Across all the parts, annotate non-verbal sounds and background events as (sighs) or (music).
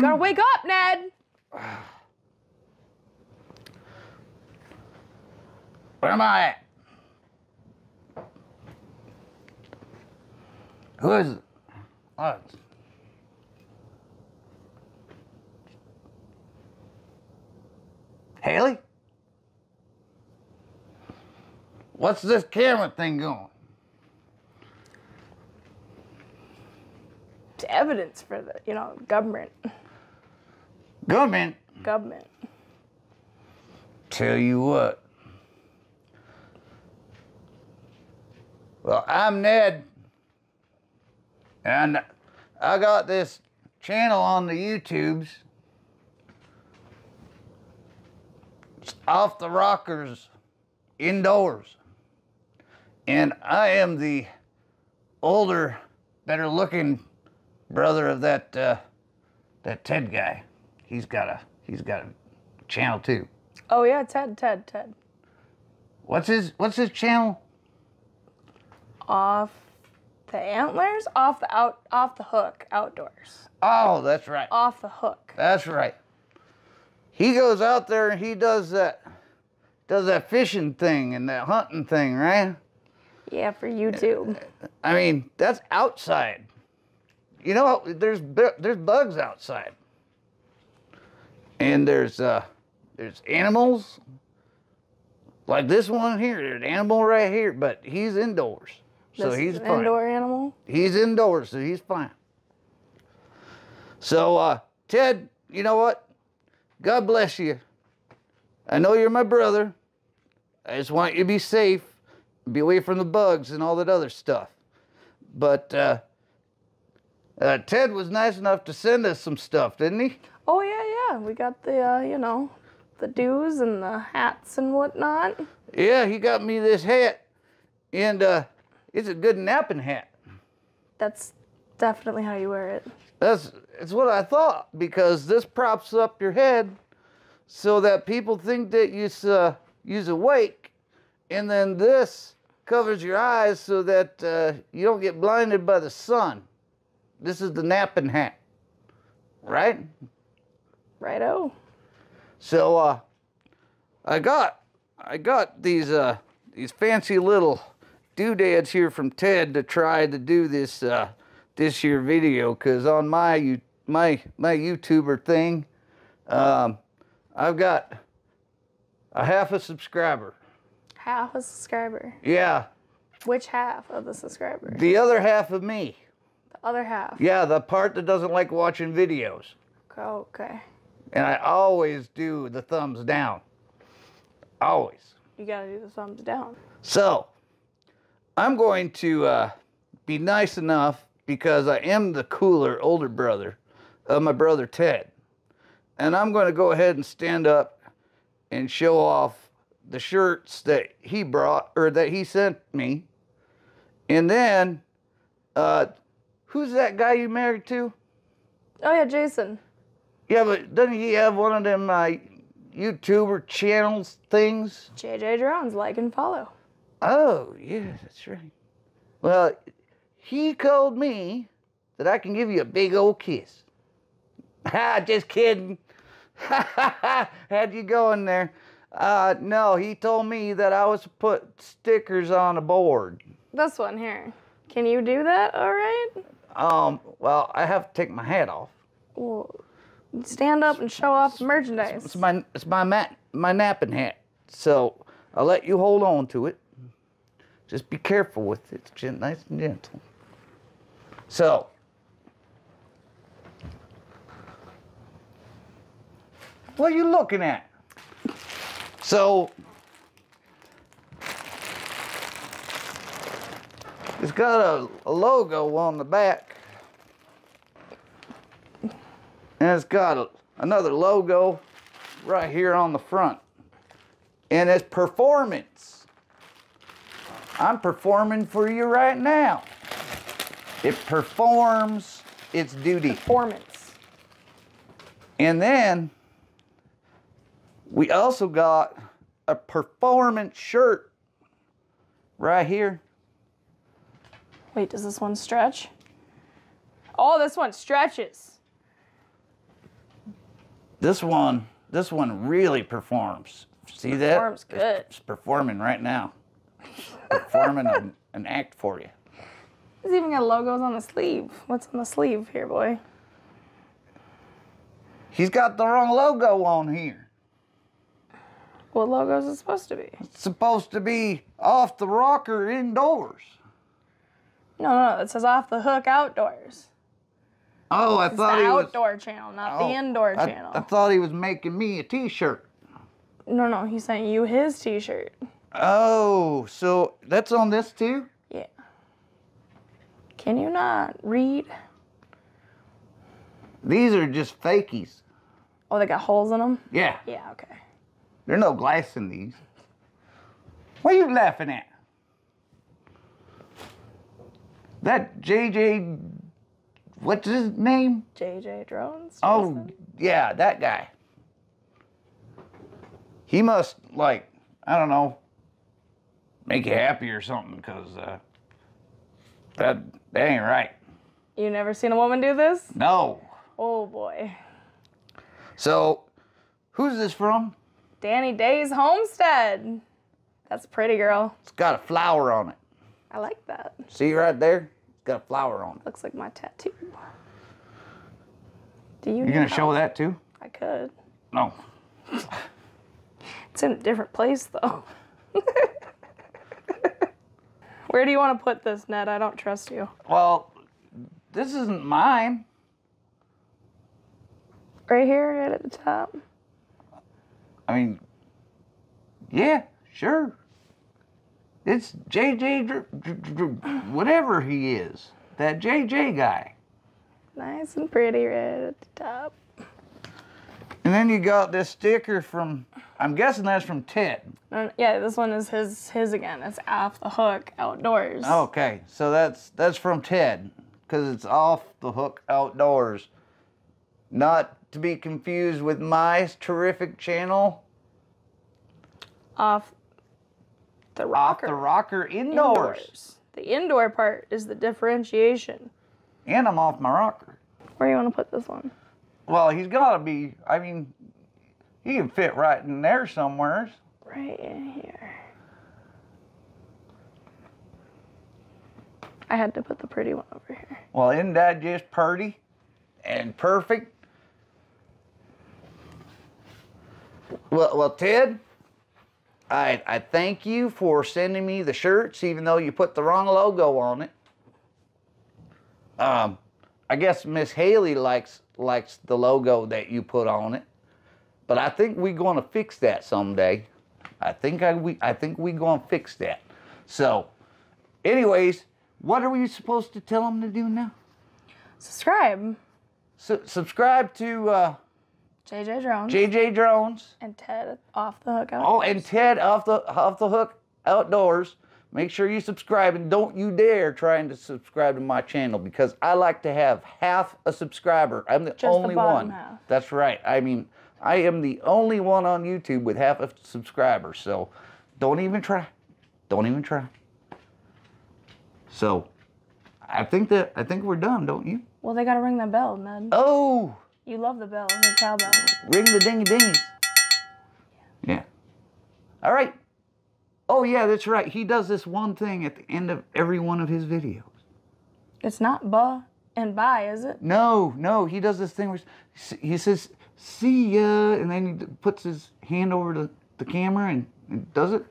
You gotta wake up, Ned. (sighs) Where am I? Who is it? Haley? What's this camera thing going? It's evidence for the, you know, government. Government. Government. Tell you what. Well, I'm Ned. And I got this channel on the YouTubes. It's off the rockers indoors. And I am the older, better looking brother of that uh, that Ted guy. He's got a he's got a channel too. Oh yeah, Ted, Ted, Ted. What's his What's his channel? Off the antlers, off the out, off the hook, outdoors. Oh, that's right. Off the hook. That's right. He goes out there and he does that does that fishing thing and that hunting thing, right? Yeah, for YouTube. I mean, that's outside. You know, there's there's bugs outside, and there's uh there's animals like this one here. There's an animal right here, but he's indoors, so This he's an fine. indoor animal. He's indoors, so he's fine. So, uh, Ted, you know what? God bless you. I know you're my brother. I just want you to be safe, be away from the bugs and all that other stuff. But uh, uh, Ted was nice enough to send us some stuff, didn't he? Oh yeah, yeah. We got the, uh, you know, the dues and the hats and whatnot. Yeah, he got me this hat, and uh, it's a good napping hat. That's definitely how you wear it. That's it's what I thought because this props up your head so that people think that you uh, you's awake, and then this covers your eyes so that uh, you don't get blinded by the sun. This is the napping hat, right? Righto. So uh, I got I got these uh, these fancy little doodads here from Ted to try to do this uh, this year video because on my you my my YouTuber thing, um, I've got a half a subscriber. Half a subscriber. Yeah, Which half of the subscriber? the other half of me. The other half. Yeah, the part that doesn't like watching videos. Okay. And I always do the thumbs down. Always. You gotta do the thumbs down. So, I'm going to uh, be nice enough because I am the cooler older brother of my brother Ted. And I'm going to go ahead and stand up and show off the shirts that he brought or that he sent me. And then, uh, who's that guy you married to? Oh yeah, Jason. Yeah, but doesn't he have one of them uh, YouTuber channels things? JJ Drones, like and follow. Oh, yeah, that's right. Well, he told me that I can give you a big old kiss. Ha, (laughs) just kidding. (laughs) Had you going there? Uh, no, he told me that I was to put stickers on a board. This one here. Can you do that all right? Um, well, I have to take my hat off. Well, stand up and show off merchandise. It's my it's my mat my napping hat. So I'll let you hold on to it. Just be careful with it. It's nice and gentle. So what are you looking at? So it's got a, a logo on the back. And it's got another logo right here on the front. And it's performance. I'm performing for you right now. It performs its duty. Performance. And then we also got a performance shirt right here. Wait, does this one stretch? Oh, this one stretches. This one, this one really performs. See that? Performs good. It's performing right now. performing an, (laughs) an act for you. He's even got logos on the sleeve. What's on the sleeve here, boy? He's got the wrong logo on here. What logo is it supposed to be? It's supposed to be off the rocker indoors. No, no, no. It says off the hook outdoors. Oh, I It's the thought he was. outdoor channel, not oh, the indoor I- channel. I thought he was making me a T-shirt. no, no, he sent you his T-shirt. Oh, so that's on this too? Yeah. Can you not read? These are just fakies. Oh, they got holes in them. Yeah, Yeah. Okay. there's no glass in these. What are you laughing at? That JJ, what's his name? JJ drones. Oh, yeah, that guy. He must, like, I don't know, make you happy or something, because uh, that, that ain't right. You never seen a woman do this? No. Oh boy. So, who's this from? Dani Day's homestead. That's a pretty girl. It's got a flower on it. I like that. See right there? It's got a flower on it. Looks like my tattoo. Do you? You need gonna show that too? I could. No. It's in a different place though. (laughs) Where do you want to put this, Ned? I don't trust you. Well, this isn't mine. Right here, right at the top. I mean, yeah, sure. It's JJ, Dr- Dr- Dr- whatever he is. That JJ guy. Nice and pretty red at the top. And then you got this sticker from, I'm guessing that's from Ted. Uh, yeah, this one is his his again. It's off the hook outdoors. Okay, so that's that's from Ted because it's off the hook outdoors. Not to be confused with my terrific channel, Off the off rocker. the rocker indoors. The indoor part is the differentiation. And I'm off my rocker. Where do you want to put this one? Well, he's got to be. I mean, he can fit right in there somewhere. Right in here. I had to put the pretty one over here. Well, isn't that just pretty and perfect? Well, well, Ted, I I thank you for sending me the shirts, even though you put the wrong logo on it. Um, I guess Miss Haley likes likes the logo that you put on it, but I think we're gonna fix that someday. I think I we I think we're gonna fix that. So, anyways, what are we supposed to tell them to do now? Subscribe. Su- subscribe to uh, JJ Drones JJ Drones. and Ted off the hook out. Oh, and Ted off the off the hook outdoors. Make sure you subscribe and don't you dare trying to subscribe to my channel because I like to have half a subscriber. I'm the the only bottom one. half. That's right. I mean, I am the only one on YouTube with half a subscriber. So don't even try. Don't even try. So I think that I think we're done, don't you? Well, they gotta ring the bell, Ned. Oh, You love the bell, the cowbell. ring the dingy dingies. Yeah. All right. Oh yeah, that's right. He does this one thing at the end of every one of his videos. It's not buh and bye, is it? No, no, he does this thing where he says "see ya," and then he puts his hand over the, the camera and, and does it.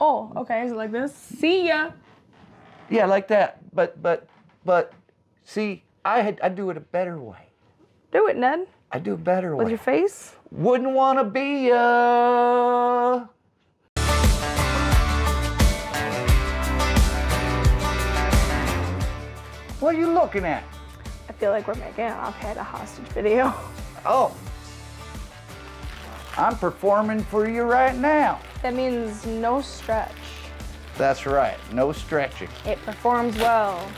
Oh, okay. Is it like this? See ya. Yeah, like that. But but but see, I had I do it a better way. Do it, Ned. I do better With way. your face. Wouldn't want to be ya. What are you looking at? I feel like we're making an I've a hostage video. (laughs) Oh. I'm performing for you right now. That means no stretch. That's right. No stretching. It performs well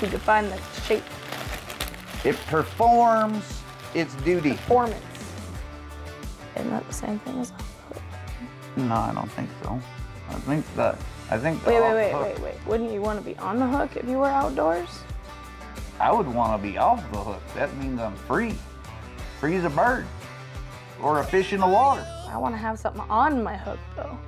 to define the shape It performs its duty. performance. Isn't that the same thing as off-hook? No, I don't think so. I think that I think the Wait, wait, wait, wait, wait. Wouldn't you want to be on the hook if you were outdoors? I would want to be off the hook. That means I'm free. Free as a bird. Or a fish in the water. I want to have something on my hook though.